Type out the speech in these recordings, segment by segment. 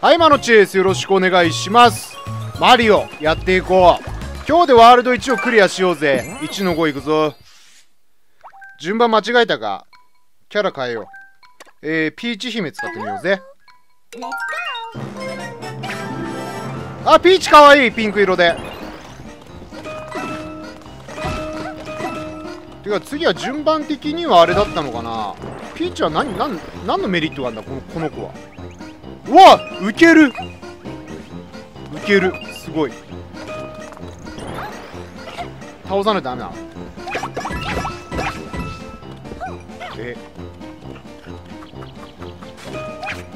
はいマノチですよろしくお願いします。マリオやっていこう。今日でワールド1をクリアしようぜ。1の5いくぞ。順番間違えたか。キャラ変えよう。えー、ピーチ姫使ってみようぜ。あピーチかわいい。ピンク色で。てか次は順番的にはあれだったのかな。ピーチは何何何のメリットがあるんだこのこの子は。うわウケる。ウケる。すごい。倒さないとダメなのえ。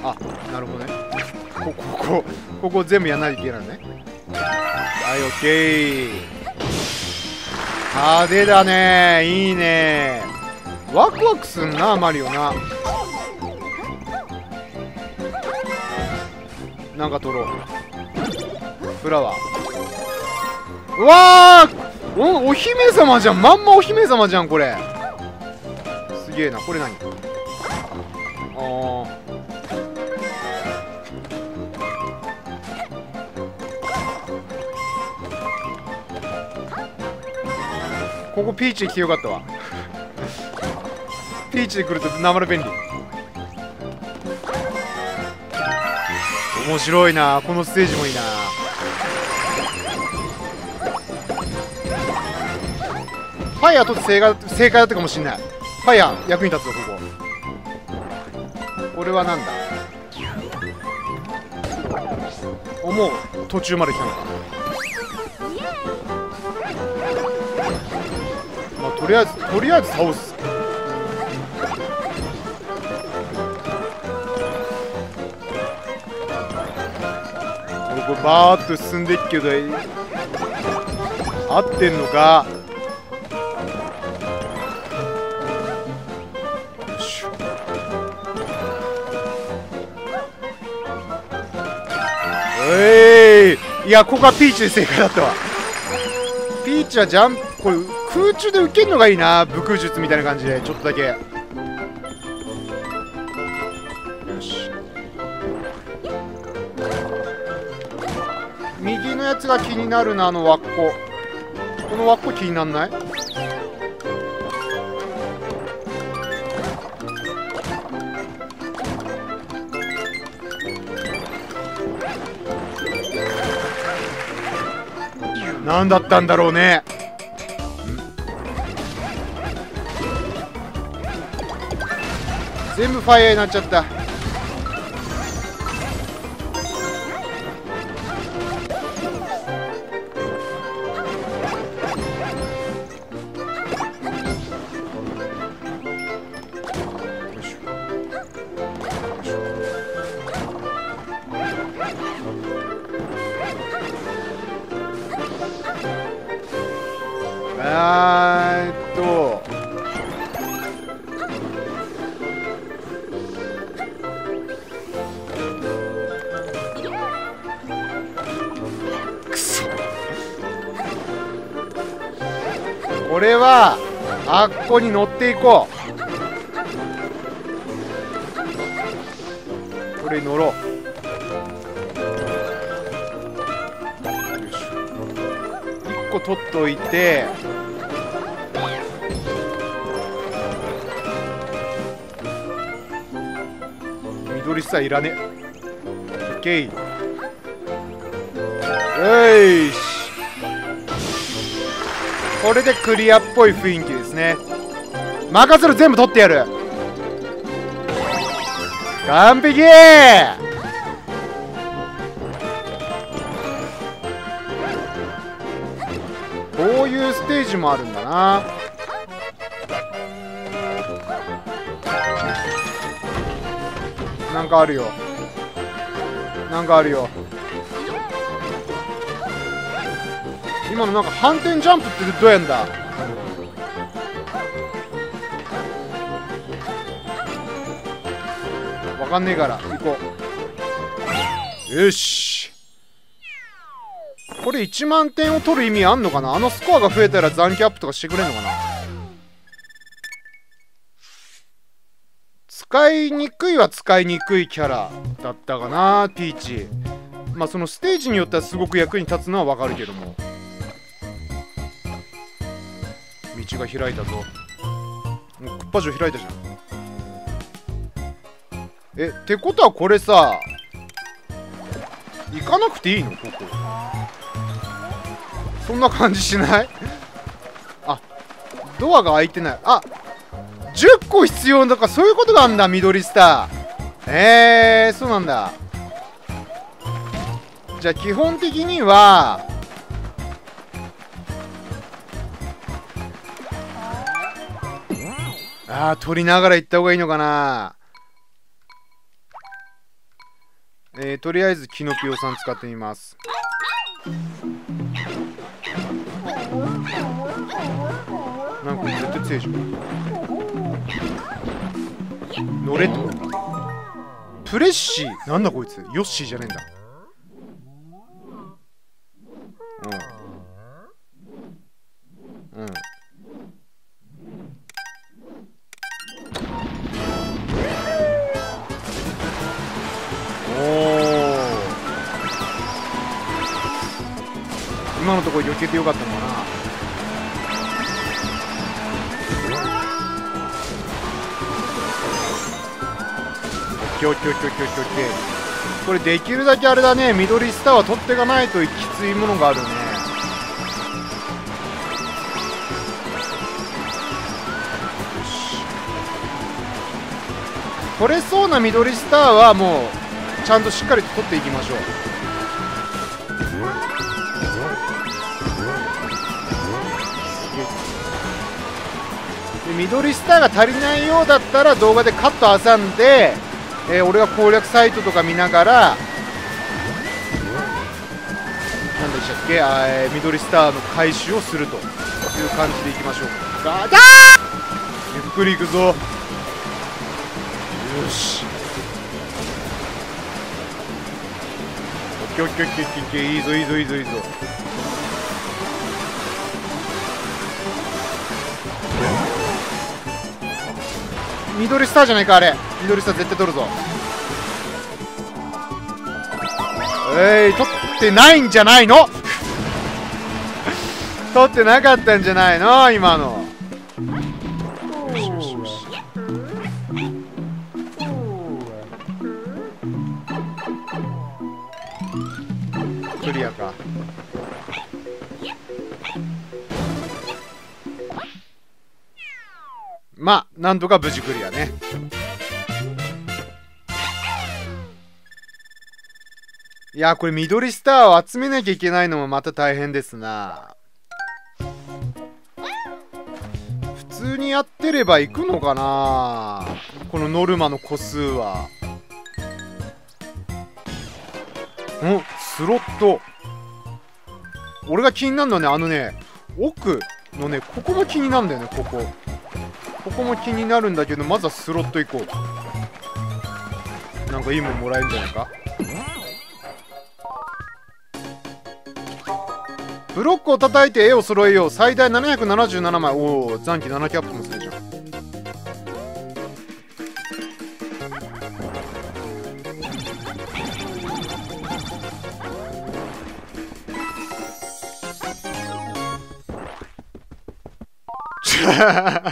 あなるほどね。こここここ全部やらないといけないね。はいオッケー。派手だね。いいね。ワクワクすんなマリオな。なんか取ろう。フラワー。うわー！おお姫様じゃん。まんまお姫様じゃんこれ。すげえな。これ何？あー。ここピーチで来てよかったわ。ピーチで来るとなまる便利面白いな。このステージもいいな。ファイヤーとって正解正解だったかもしんない。ファイヤー役に立つぞここ。これはなんだ？おもう途中まで来たのか。まあとりあえずとりあえず倒す。これバーッと進んでいくけど合ってんのか？よしえい。いやここはピーチで正解だったわ。ピーチはジャンプこれ空中で受けるのがいいな武空術みたいな感じでちょっとだけ。つが気になるなあの輪っこ。この輪っこ気になんない？何だったんだろうね。全部ファイヤーになっちゃった。これはあっこに乗っていこう。これに乗ろう。よしょ。1個取っといて。緑さえいらねオッケー。よいしこれでクリアっぽい雰囲気ですね。任せろ全部取ってやる。完璧！こういうステージもあるんだな。なんかあるよ。なんかあるよ。今のなんか反転ジャンプってどうやんだ？わかんねえから行こう。よし。これ1万点を取る意味あんのかな？あのスコアが増えたら残機アップとかしてくれんのかな？使いにくいは使いにくいキャラだったかなピーチ。まあそのステージによってはすごく役に立つのはわかるけども。道が開いたぞ。もうクッパ城開いたじゃん。えってことはこれさ行かなくていいの？ここ。そんな感じしない？あドアが開いてない。あ10個必要だからそういうことがあんだ緑スター。えー、そうなんだ。じゃあ基本的にはあー取りながら行った方がいいのかな。えー、とりあえずキノピオさん使ってみます。なんか絶対強いじゃん乗れと。プレッシー。なんだこいつ。ヨッシーじゃねえんだ。うん。うん。お今のところ避けてよかったのかな。オッケーオッケーオッケーオッケーオッケーオッケーこれできるだけあれだね。緑スターは取っていかないときついものがあるね。取れそうな緑スターはもうちゃんとしっかりと取っていきましょう。で緑スターが足りないようだったら動画でカット挟んでえー、俺は攻略サイトとか見ながら何でしたっけ？あ、え、緑スターの回収をするという感じでいきましょう。ゆっくりいくぞ。よし。オッケーオッケーオッケーオッケーいいぞいいぞいいぞいいぞ。緑スターじゃないかあれ。緑スター絶対取るぞ。えい取ってないんじゃないの？取ってなかったんじゃないの？今の。まあなんとか無事クリアね。いやこれ緑スターを集めなきゃいけないのもまた大変ですな。普通にやってれば行くのかな。このノルマの個数は。んスロット。俺が気になるのはねあのね奥のねここも気になるんだよねここ。ここも気になるんだけどまずはスロット行こう。なんかいいもんもらえるんじゃないか？ブロックを叩いて絵を揃えよう。最大777枚。おお残機7キャップもするじゃん。ひ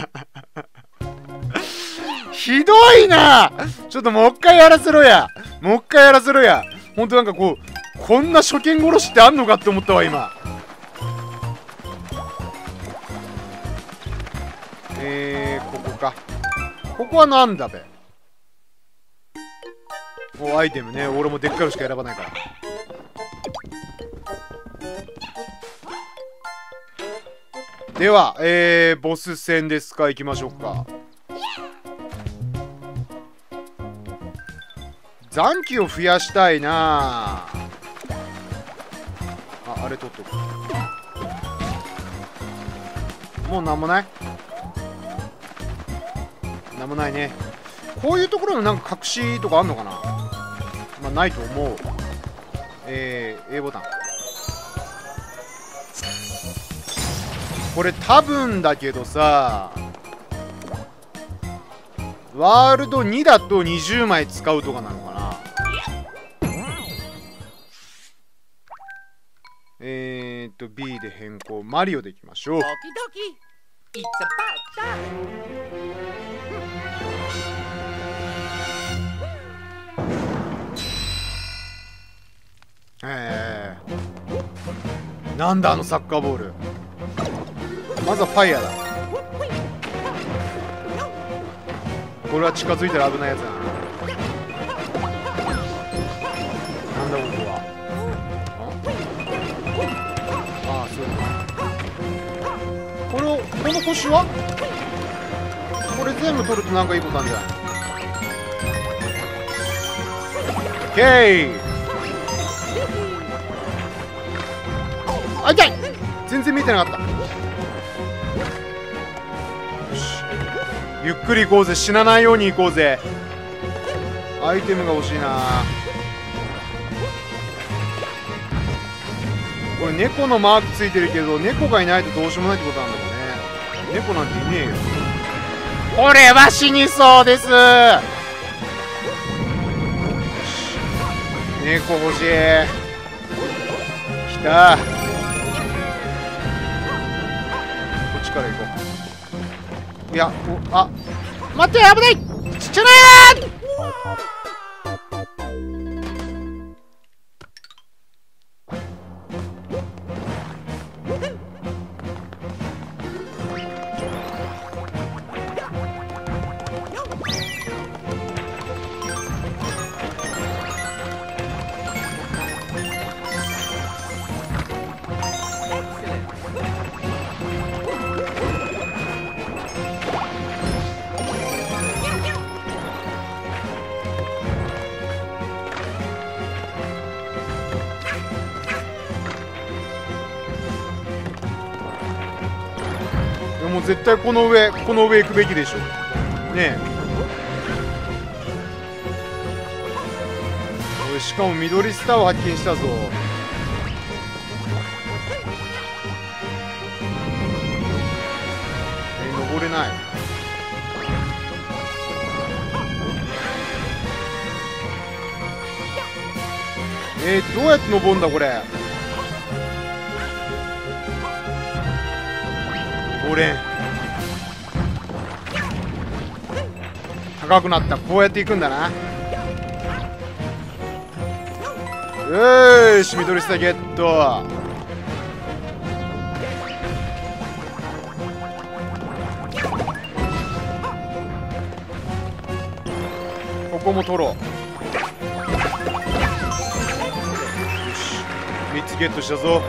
どいな。ちょっともう一回やらせろや。もう一回やらせろや。ほんとなんかこうこんな初見殺しってあんのかって思ったわ今。えー、ここか。ここはなんだべ。おアイテムね俺もでっかいのしか選ばないから。ではえー、ボス戦ですか？行きましょうか。残機を増やしたいな。ああれ取っとく。もうなんもない？なんもないね。こういうところのなんか隠しとかあんのかな？まあないと思う。えー、A ボタン。これ多分だけどさワールド2だと20枚使うとかなの？変更マリオでいきましょう。Okie dokie. It's about. ええなんだあのサッカーボール。まずはファイヤーだ。これは近づいたら危ないやつだこの星は？これ全部取るとなんかいいことあるんじゃないオッケーあ痛い。全然見てなかった。よし。ゆっくり行こうぜ。死なないように行こうぜ。アイテムが欲しいな。これ猫のマークついてるけど猫がいないとどうしようもないってことなんだろ猫なんていねえよ。これは死にそうです。よし猫欲しい来た。こっちから行こう。いやおあ。待って危ない。ちっちゃない絶対この上この上行くべきでしょ。ねえ。しかも緑スターを発見したぞ。え登れない。えー、どうやって登るんだこれ。登れん。高くなったこうやっていくんだな。よーし緑スターゲット。ここも取ろう。よし3つゲットしたぞ。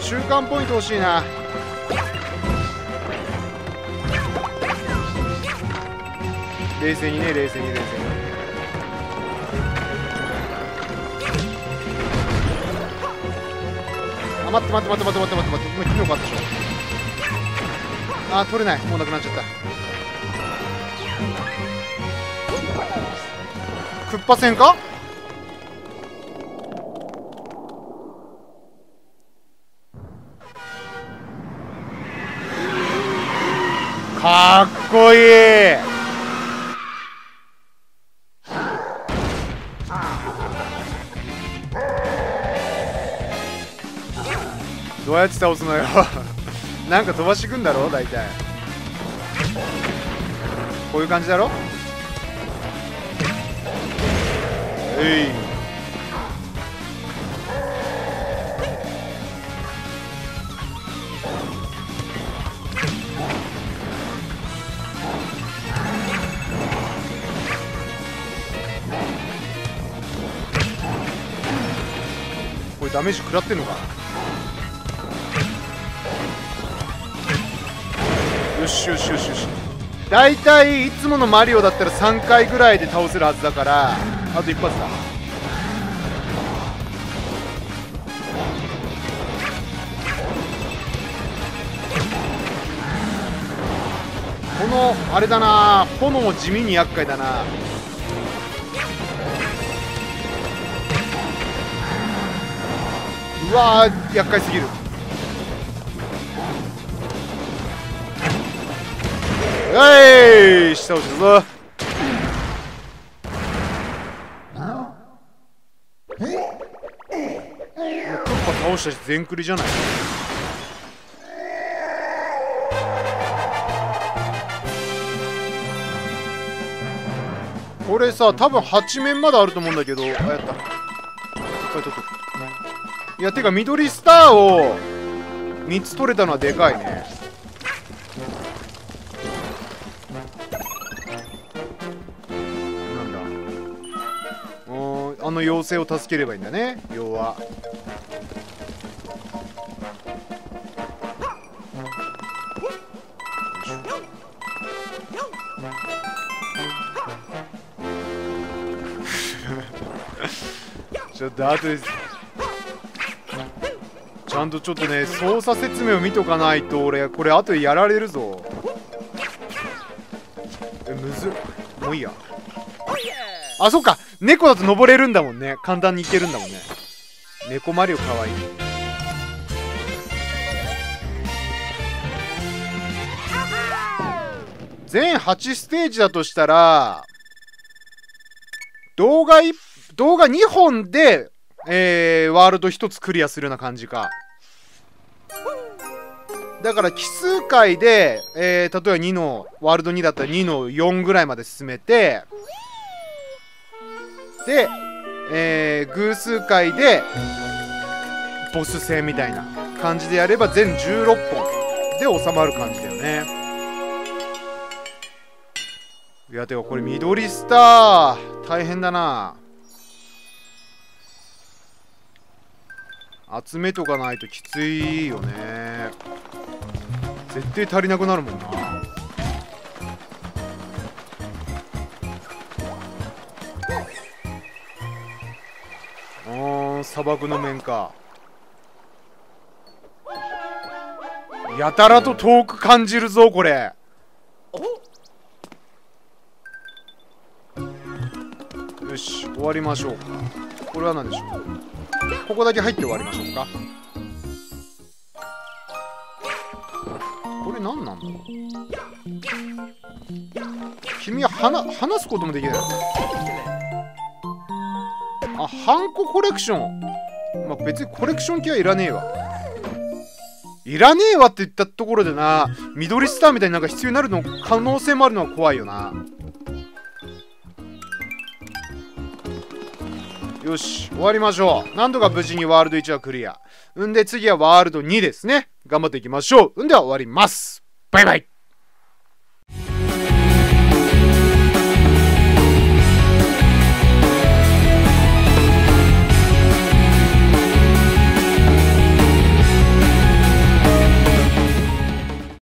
週間ポイント欲しいな。冷静にね冷静に冷静に。あ待って待って待って待って待って待って待って今昨日かったでしょあー取れない。もうなくなっちゃった。クッパ戦か？かっこいい。やって倒すのよ。なんか飛ばしてくんだろ？大体。こういう感じだろ？えい。これダメージ食らってんのか？よしよしよしよし。大体いつものマリオだったら3回ぐらいで倒せるはずだから。あと一発だ。このあれだな。炎地味に厄介だな。うわー厄介すぎる。はい下落ちたぞもうクッパ倒したし全クリじゃないこれさ多分8面まであると思うんだけどあやったいっぱい取っとくいやてか緑スターを3つ取れたのはでかいねあの妖精を助ければいいんだね。要はちょっと後でちゃんとちょっとね操作説明を見とかないと俺これ後でやられるぞ。えむずっ。もういいやあそっか。猫だと登れるんだもんね。簡単にいけるんだもんね。猫マリオかわい。い全8ステージだとしたら動画い動画2本で、えー、ワールド1つクリアするような感じか。だから奇数回で、えー、例えば2のワールド2だったら2の4ぐらいまで進めてで、えー、偶数回でボス戦みたいな感じでやれば全16本で収まる感じだよね。いやてかこれ緑スター大変だな。集めとかないときついよね。絶対足りなくなるもんな。砂漠の面かやたらと遠く感じるぞこれ。よし終わりましょうか。これは何でしょう？ここだけ入って終わりましょうか。これ何なんだ？ろう君は話話すこともできない。あハンココレクション。まあ別にコレクション系はいらねえわ。いらねえわって言ったところでな緑スターみたいになんか必要になるの可能性もあるのは怖いよな。よし終わりましょう。なんとか無事にワールド1はクリア。んで次はワールド2ですね。頑張っていきましょうう。んでは終わります。バイバイ。